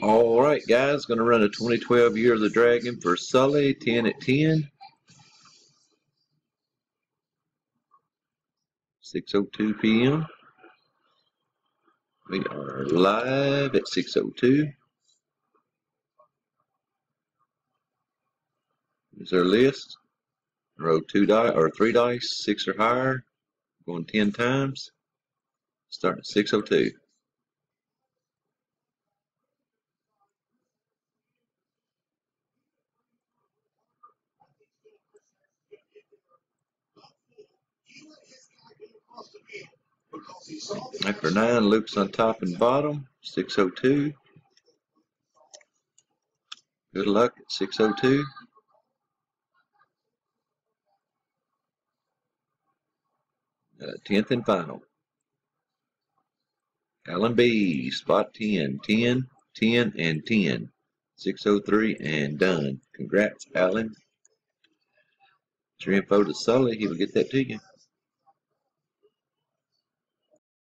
All right, guys, going to run a 2012 Year of the Dragon for Sully, 10 at 10. 6.02 p.m. We are live at 6.02. Here's our list. Roll two die or three dice, six or higher, going 10 times. Starting at 6.02. After nine, Luke's on top and bottom, 602. Good luck at 602. Uh, 10th and final. Alan B, spot 10, 10, 10, and 10. 603 and done. Congrats, Alan. It's your info to Sully. He will get that to you.